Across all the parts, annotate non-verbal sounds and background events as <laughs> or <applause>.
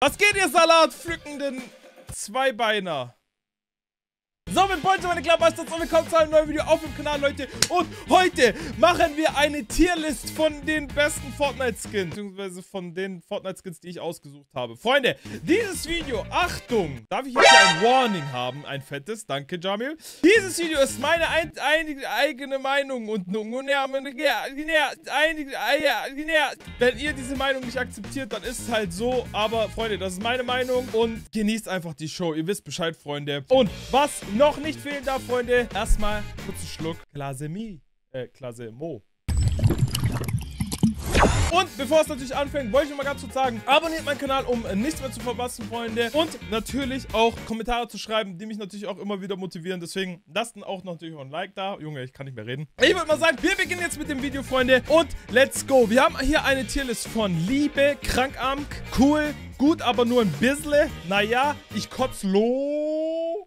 Was geht, ihr Salatpflückenden Zweibeiner? So, mit Freunde, meine Klappbusters und willkommen zu einem neuen Video auf dem Kanal, Leute. Und heute machen wir eine Tierlist von den besten Fortnite-Skins, beziehungsweise von den Fortnite-Skins, die ich ausgesucht habe. Freunde, dieses Video, Achtung, darf ich jetzt ein Warning haben, ein fettes, danke Jamil. Dieses Video ist meine ein, ein, eigene Meinung und wenn ihr diese Meinung nicht akzeptiert, dann ist es halt so, aber Freunde, das ist meine Meinung und genießt einfach die Show, ihr wisst Bescheid, Freunde. Und was noch nicht fehlen darf, Freunde. Erstmal kurzen Schluck Klasemi. Äh, Klasemo. Und bevor es natürlich anfängt, wollte ich noch mal ganz kurz sagen, abonniert meinen Kanal, um nichts mehr zu verpassen, Freunde. Und natürlich auch Kommentare zu schreiben, die mich natürlich auch immer wieder motivieren. Deswegen lasst dann auch natürlich auch ein Like da. Junge, ich kann nicht mehr reden. Ich würde mal sagen, wir beginnen jetzt mit dem Video, Freunde. Und let's go. Wir haben hier eine Tierlist von Liebe, Krankamk, Cool, Gut, aber nur ein bisschen. Naja, ich kotz lo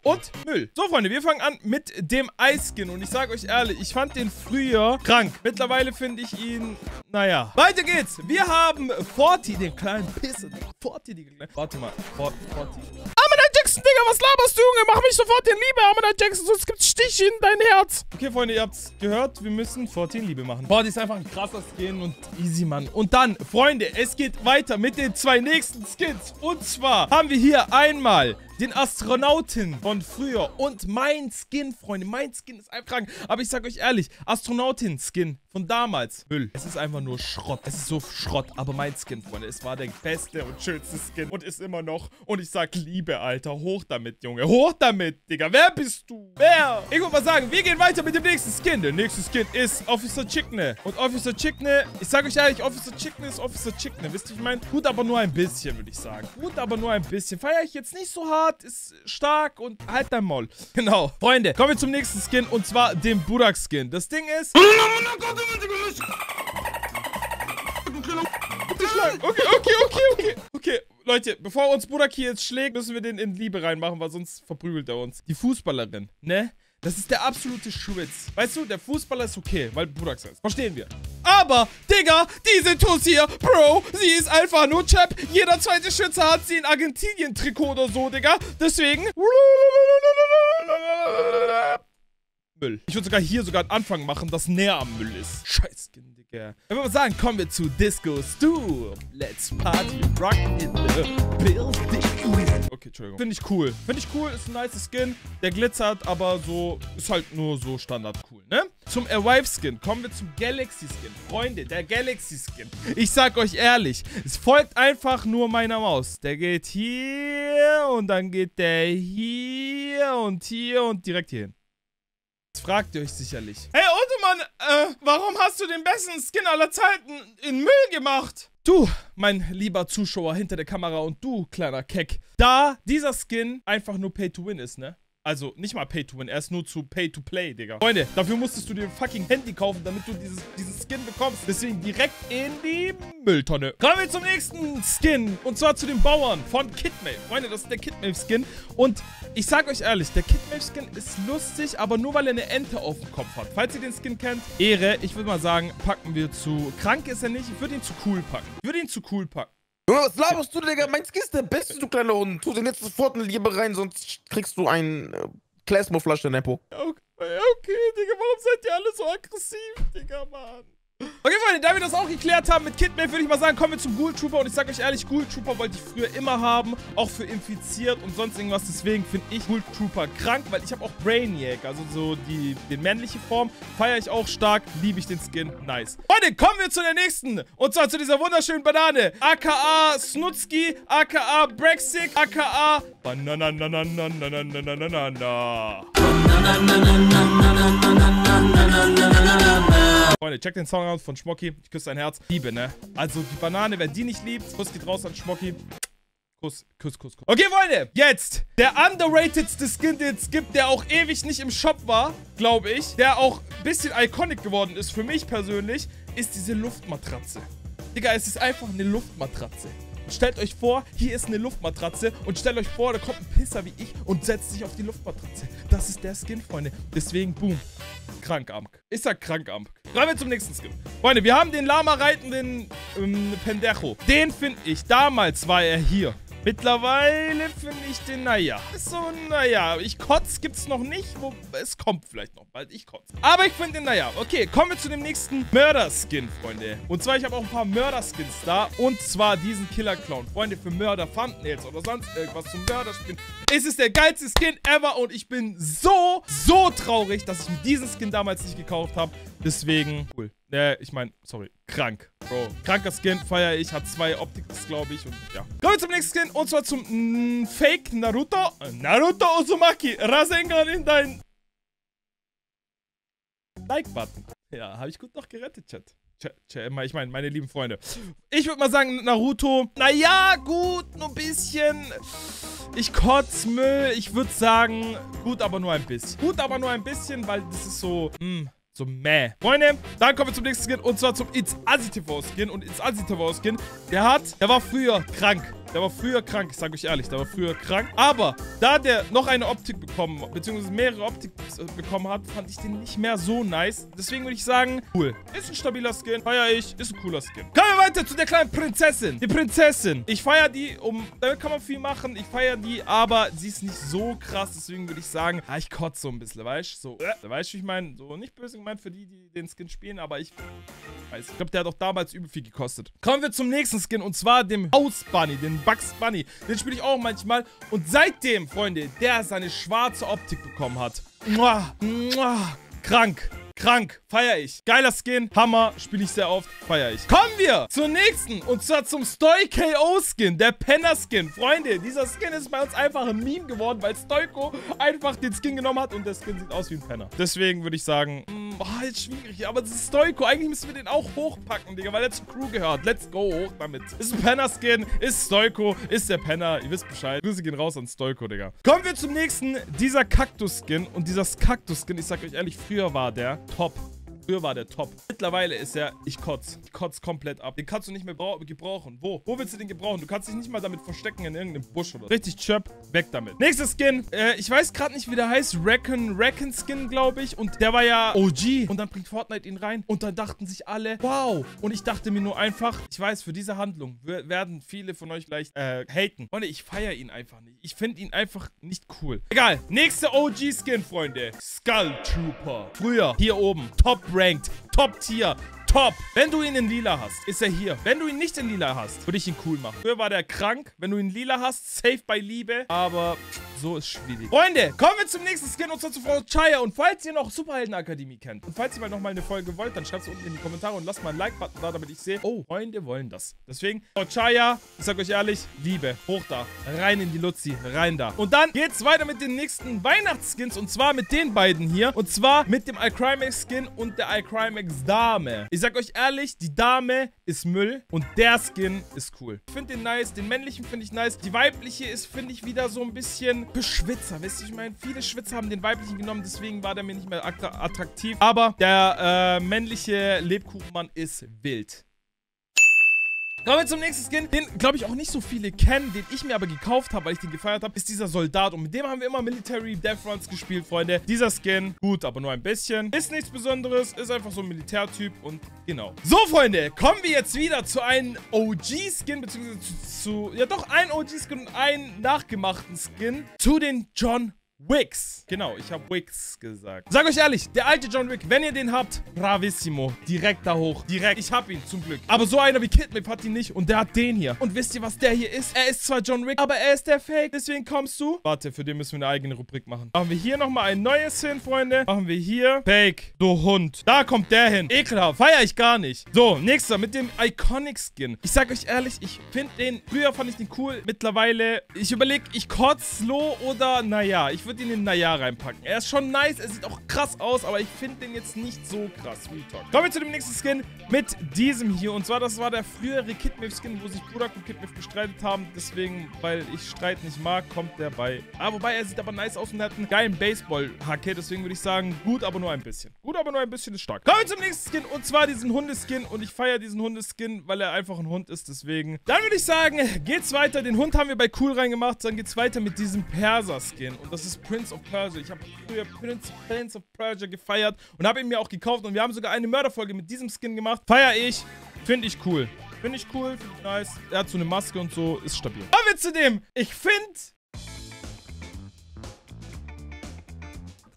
und Müll. So, Freunde, wir fangen an mit dem Eiskin. Und ich sage euch ehrlich, ich fand den früher krank. Mittlerweile finde ich ihn, naja. Weiter geht's. Wir haben Forti, den kleinen Pisser. Forti, die kleine... Warte mal. Forti. Amanda Jackson, Digga, was laberst du, Junge? Mach mich sofort in Liebe, Amanda Jackson, sonst gibt's Stiche in dein Herz. Okay, Freunde, ihr habt's gehört. Wir müssen Forti in Liebe machen. Forti ist einfach ein krasser Skin und easy, Mann. Und dann, Freunde, es geht weiter mit den zwei nächsten. Skins. Und zwar haben wir hier einmal den Astronauten von früher und mein Skin, Freunde. Mein Skin ist einfach krank. Aber ich sag euch ehrlich, Astronautin-Skin von damals, Müll. Es ist einfach nur Schrott. Es ist so Schrott. Aber mein Skin, Freunde, es war der beste und schönste Skin und ist immer noch. Und ich sag Liebe, Alter. Hoch damit, Junge. Hoch damit, Digga. Wer bist du? Wer? Ich würde mal sagen, wir gehen weiter mit dem nächsten Skin. Der nächste Skin ist Officer Chickne. Und Officer Chickne, ich sag euch ehrlich, Officer Chickne ist Officer Chickne. Wisst ihr, ich meine? Gut, aber nur ein bisschen, würde ich sagen. Gut, aber nur ein bisschen. Feier ich jetzt nicht so hart Bart ist stark und halt dein Maul. <laughs> Genau. Freunde, kommen wir zum nächsten Skin und zwar dem Burak-Skin. Das Ding ist... Okay, okay, okay, okay. Okay, Leute, bevor uns Burak hier jetzt schlägt, müssen wir den in Liebe reinmachen, weil sonst verprügelt er uns. Die Fußballerin, ne? Das ist der absolute Schwitz. Weißt du, der Fußballer ist okay, weil Burak ist. Verstehen wir. Aber, Digga, diese Tuss hier, Bro, sie ist einfach nur Chap. Jeder zweite Schütze hat sie in Argentinien-Trikot oder so, Digga. Deswegen... Müll. Ich würde sogar hier sogar einen Anfang machen, das näher am Müll ist. Scheiß Digga. Ich würde mal sagen, kommen wir zu Disco Stu. Let's party rock in the building. Okay, Entschuldigung. Finde ich cool. Finde ich cool, ist ein nice Skin. Der glitzert, aber so, ist halt nur so Standard cool, ne? Zum Arrive Skin kommen wir zum Galaxy Skin. Freunde, der Galaxy Skin. Ich sag euch ehrlich, es folgt einfach nur meiner Maus. Der geht hier und dann geht der hier und hier und direkt hier hin. Jetzt fragt ihr euch sicherlich. Hey, Ottoman, äh, warum hast du den besten Skin aller Zeiten in Müll gemacht? Du, mein lieber Zuschauer hinter der Kamera und du, kleiner Keck. Da dieser Skin einfach nur Pay-to-Win ist, ne? Also nicht mal Pay to Win, er ist nur zu Pay to Play, Digga. Freunde, dafür musstest du dir ein fucking Handy kaufen, damit du dieses, dieses Skin bekommst. Deswegen direkt in die Mülltonne. Kommen wir zum nächsten Skin. Und zwar zu den Bauern von Kidmave. Freunde, das ist der Kidmave-Skin. Und ich sag euch ehrlich, der Kidmave-Skin ist lustig, aber nur weil er eine Ente auf dem Kopf hat. Falls ihr den Skin kennt, Ehre. Ich würde mal sagen, packen wir zu... Krank ist er nicht. Ich würde ihn zu cool packen. Ich würde ihn zu cool packen. Junge, was laberst du, Digga? Mein Skin ist der beste, du kleiner Hund. Tu den jetzt sofort in Liebe rein, sonst kriegst du ein äh, Klesmo-Flasche in Nepo. Okay, okay, Digga, warum seid ihr alle so aggressiv, Digga, Mann? Okay, Freunde, da wir das auch geklärt haben mit Kidman, würde ich mal sagen, kommen wir zum Ghoul Trooper. Und ich sage euch ehrlich, Ghoul Trooper wollte ich früher immer haben. Auch für infiziert und sonst irgendwas. Deswegen finde ich Ghoul Trooper krank, weil ich habe auch Brainiac. Also so die, die männliche Form. Feiere ich auch stark. Liebe ich den Skin. Nice. Freunde, kommen wir zu der nächsten. Und zwar zu dieser wunderschönen Banane. AKA Snutzki, AKA Brexit, AKA Banana, Freunde, check den Song aus von Schmocki. Ich küsse dein Herz. Liebe, ne? Also die Banane, wer die nicht liebt, Kuss geht raus an Schmocki. Kuss, Kuss, Kuss, Kuss. Okay, Freunde, jetzt der underratedste Skin, den es gibt, der auch ewig nicht im Shop war, glaube ich, der auch ein bisschen iconic geworden ist für mich persönlich, ist diese Luftmatratze. Digga, es ist einfach eine Luftmatratze. Stellt euch vor, hier ist eine Luftmatratze und stellt euch vor, da kommt ein Pisser wie ich und setzt sich auf die Luftmatratze. Das ist der Skin, Freunde. Deswegen, boom. Krankamk. Ich sag Krankamk. Kommen wir zum nächsten Skin. Freunde, wir haben den Lama reitenden ähm, Pendejo. Den finde ich. Damals war er hier. Mittlerweile finde ich den, naja. Ist so, naja. Ich kotz gibt's noch nicht. Wo, es kommt vielleicht noch bald. Ich kotz. Aber ich finde den, naja. Okay, kommen wir zu dem nächsten Mörder-Skin, Freunde. Und zwar, ich habe auch ein paar Mörder-Skins da. Und zwar diesen Killer-Clown. Freunde, für Mörder-Thumbnails oder sonst irgendwas zum Mörder-Skin. Ist es der geilste Skin ever. Und ich bin so, so traurig, dass ich mir diesen Skin damals nicht gekauft habe. Deswegen, cool. Äh, ich meine, sorry, krank. Bro, kranker Skin, feiere ich. Hat zwei Optics, glaube ich. Und ja. Kommen wir zum nächsten Skin. Und zwar zum mm, Fake Naruto. Naruto Uzumaki. Rasengan in dein Like-Button. Ja, habe ich gut noch gerettet, Chat. Ich meine, meine lieben Freunde. Ich würde mal sagen, Naruto, naja, gut, nur ein bisschen. Ich kotz Müll. Ich würde sagen, gut, aber nur ein bisschen. Gut, aber nur ein bisschen, weil das ist so, mh, hm, so meh. Freunde, dann kommen wir zum nächsten Skin und zwar zum It's Asi TV Skin. Und It's Asi TV Skin, der hat, der war früher krank. Der war früher krank, ich sage euch ehrlich, der war früher krank. Aber da der noch eine Optik bekommen, beziehungsweise mehrere Optik bekommen hat, fand ich den nicht mehr so nice. Deswegen würde ich sagen, cool. Ist ein stabiler Skin, feiere ich, ist ein cooler Skin. Kommen wir weiter zu der kleinen Prinzessin. Die Prinzessin. Ich feiere die, um, damit kann man viel machen. Ich feiere die, aber sie ist nicht so krass. Deswegen würde ich sagen, ja, ich kotze so ein bisschen, weißt du? So, äh, weißt du, ich meine? So, nicht böse gemeint für die, die den Skin spielen, aber ich weiß. Ich glaube, der hat auch damals übel viel gekostet. Kommen wir zum nächsten Skin und zwar dem House Bunny, den Bugs Bunny. Den spiele ich auch manchmal. Und seitdem, Freunde, der seine schwarze Optik bekommen hat. Muah, muah, krank. Krank, feier ich. Geiler Skin, Hammer, spiele ich sehr oft, feier ich. Kommen wir zur nächsten und zwar zum Stoy KO Skin, der Penner Skin. Freunde, dieser Skin ist bei uns einfach ein Meme geworden, weil Stoiko einfach den Skin genommen hat und der Skin sieht aus wie ein Penner. Deswegen würde ich sagen, mh, mm, oh, ist schwierig, aber das ist Stoiko. Eigentlich müssen wir den auch hochpacken, Digga, weil er zur Crew gehört. Let's go, hoch damit. Ist ein Penner Skin, ist Stoiko, ist der Penner. Ihr wisst Bescheid. Grüße gehen raus an Stoiko, Digga. Kommen wir zum nächsten, dieser Kaktus Skin und dieser Kaktus Skin, ich sag euch ehrlich, früher war der top. Früher war der top. Mittlerweile ist er, ich kotz. Ich kotz komplett ab. Den kannst du nicht mehr gebrauchen. Wo? Wo willst du den gebrauchen? Du kannst dich nicht mal damit verstecken in irgendeinem Busch oder. Richtig chirp. Weg damit. Nächster Skin. Äh, ich weiß gerade nicht, wie der heißt. Reckon, Reckon Skin, glaube ich. Und der war ja OG. Und dann bringt Fortnite ihn rein. Und dann dachten sich alle, wow. Und ich dachte mir nur einfach, ich weiß, für diese Handlung werden viele von euch vielleicht äh, haten. Freunde, ich feiere ihn einfach nicht. Ich finde ihn einfach nicht cool. Egal. Nächste OG-Skin, Freunde. Skull Trooper. Früher. Hier oben. Top ranked, top tier, top. Wenn du ihn in lila hast, ist er hier. Wenn du ihn nicht in lila hast, würde ich ihn cool machen. Früher war der krank. Wenn du ihn lila hast, safe bei Liebe. Aber so ist schwierig. Freunde, kommen wir zum nächsten Skin und zwar zu Frau Chaya. Und falls ihr noch Superheldenakademie kennt und falls ihr mal nochmal eine Folge wollt, dann schreibt es unten in die Kommentare und lasst mal einen Like-Button da, damit ich sehe, oh, Freunde wollen das. Deswegen, Frau Chaya, ich sag euch ehrlich, Liebe, hoch da, rein in die Luzi, rein da. Und dann geht's weiter mit den nächsten Weihnachtsskins und zwar mit den beiden hier. Und zwar mit dem iCrimex-Skin und der iCrimex-Dame. Ich sag euch ehrlich, die Dame ist Müll und der Skin ist cool. Ich finde den nice, den männlichen finde ich nice. Die weibliche ist, finde ich, wieder so ein bisschen Beschwitzer. Wisst ihr, ich meine, viele Schwitzer haben den weiblichen genommen, deswegen war der mir nicht mehr attraktiv. Aber der äh, männliche Lebkuchenmann ist wild. Kommen wir zum nächsten Skin, den, glaube ich, auch nicht so viele kennen, den ich mir aber gekauft habe, weil ich den gefeiert habe, ist dieser Soldat. Und mit dem haben wir immer Military Death Runs gespielt, Freunde. Dieser Skin, gut, aber nur ein bisschen. Ist nichts Besonderes, ist einfach so ein Militärtyp und genau. So, Freunde, kommen wir jetzt wieder zu einem OG-Skin, beziehungsweise zu, zu, ja doch, ein OG-Skin und einen nachgemachten Skin zu den John Wicks. Genau, ich habe Wicks gesagt. Sag euch ehrlich, der alte John Wick, wenn ihr den habt, bravissimo. Direkt da hoch. Direkt. Ich hab ihn, zum Glück. Aber so einer wie Kidlip hat ihn nicht und der hat den hier. Und wisst ihr, was der hier ist? Er ist zwar John Wick, aber er ist der Fake. Deswegen kommst du. Warte, für den müssen wir eine eigene Rubrik machen. Machen wir hier nochmal ein neues hin, Freunde. Machen wir hier. Fake. Du Hund. Da kommt der hin. Ekelhaft. Feier ich gar nicht. So, nächster mit dem Iconic Skin. Ich sag euch ehrlich, ich finde den, früher fand ich den cool. Mittlerweile, ich überlege, ich kotze slow oder, naja, ich würde ihn in Naja reinpacken. Er ist schon nice, er sieht auch krass aus, aber ich finde den jetzt nicht so krass. Real Talk. Kommen wir zu dem nächsten Skin mit diesem hier. Und zwar, das war der frühere Kidmif-Skin, wo sich Burak und Kidmif gestreitet haben. Deswegen, weil ich Streit nicht mag, kommt der bei. Ah, wobei, er sieht aber nice aus und hat einen geilen Baseball-Hacke. Deswegen würde ich sagen, gut, aber nur ein bisschen. Gut, aber nur ein bisschen ist stark. Kommen wir zum nächsten Skin und zwar diesen Hundeskin. Und ich feiere diesen Hundeskin, weil er einfach ein Hund ist. Deswegen, dann würde ich sagen, <laughs> geht's weiter. Den Hund haben wir bei Cool reingemacht. Dann geht's weiter mit diesem Perser-Skin. Und das ist Prince of Persia. Ich habe früher Prince, Prince of Persia gefeiert und habe ihn mir auch gekauft. Und wir haben sogar eine Mörderfolge mit diesem Skin gemacht. Feier ich. Finde ich cool. Finde ich cool, finde ich nice. Er hat so eine Maske und so, ist stabil. Kommen wir zu dem. Ich finde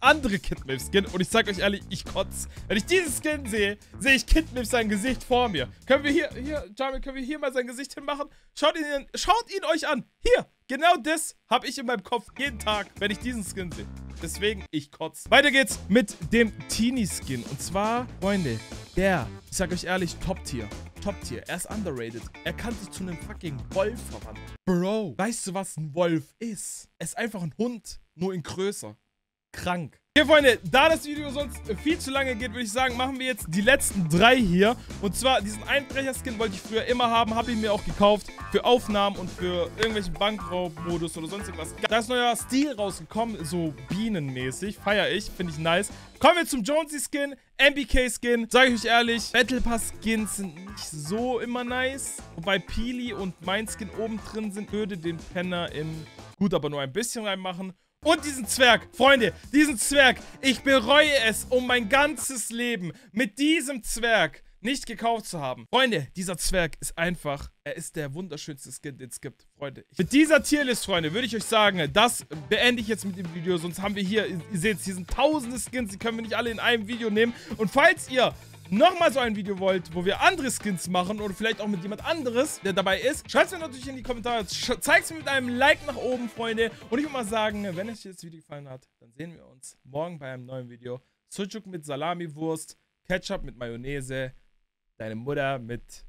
andere Kidmip-Skin und ich sag euch ehrlich, ich kotze. Wenn ich diesen Skin sehe, sehe ich Kidmip sein Gesicht vor mir. Können wir hier, hier, Jamie, können wir hier mal sein Gesicht hinmachen? Schaut ihn, schaut ihn euch an. Hier, genau das habe ich in meinem Kopf jeden Tag, wenn ich diesen Skin sehe. Deswegen, ich kotze. Weiter geht's mit dem Teenie-Skin. Und zwar, Freunde, der, ich sag euch ehrlich, Top-Tier. Top-Tier. Er ist underrated. Er kann sich zu einem fucking Wolf verwandeln. Bro, weißt du, was ein Wolf ist? Er ist einfach ein Hund, nur in größer krank. Okay, Freunde, da das Video sonst viel zu lange geht, würde ich sagen, machen wir jetzt die letzten drei hier. Und zwar, diesen Einbrecher-Skin wollte ich früher immer haben, habe ihn mir auch gekauft für Aufnahmen und für irgendwelchen Bankraub-Modus oder sonst irgendwas. Da ist neuer Stil rausgekommen, so bienenmäßig, feiere ich, finde ich nice. Kommen wir zum Jonesy-Skin, MBK-Skin. Sage ich euch ehrlich, Battle Pass-Skins sind nicht so immer nice. Wobei Peely und mein Skin oben drin sind, würde den Penner in gut, aber nur ein bisschen reinmachen. Und diesen Zwerg, Freunde, diesen Zwerg, ich bereue es um mein ganzes Leben, mit diesem Zwerg nicht gekauft zu haben. Freunde, dieser Zwerg ist einfach, er ist der wunderschönste Skin, den es gibt, Freunde. Mit dieser Tierlist, Freunde, würde ich euch sagen, das beende ich jetzt mit dem Video, sonst haben wir hier, ihr seht, hier sind tausende Skins, die können wir nicht alle in einem Video nehmen. Und falls ihr nochmal so ein Video wollt, wo wir andere Skins machen oder vielleicht auch mit jemand anderes, der dabei ist, schreibt es mir natürlich in die Kommentare. Zeigt es mir mit einem Like nach oben, Freunde. Und ich würde mal sagen, wenn euch das Video gefallen hat, dann sehen wir uns morgen bei einem neuen Video. Sucuk mit Salami-Wurst, Ketchup mit Mayonnaise, deine Mutter mit